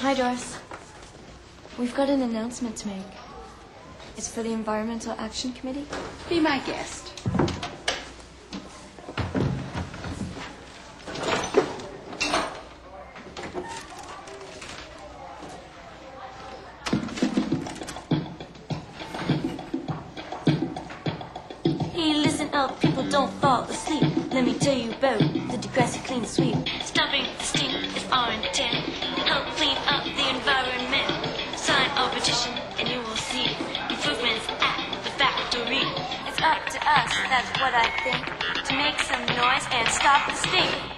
Hi, Doris. We've got an announcement to make. It's for the Environmental Action Committee. Be my guest. Hey, listen up, people don't fall asleep. Let me tell you about the Degrassi Clean Sweep. Stopping Sign our petition and you will see improvements at the factory. It's up to us, that's what I think, to make some noise and stop the stink.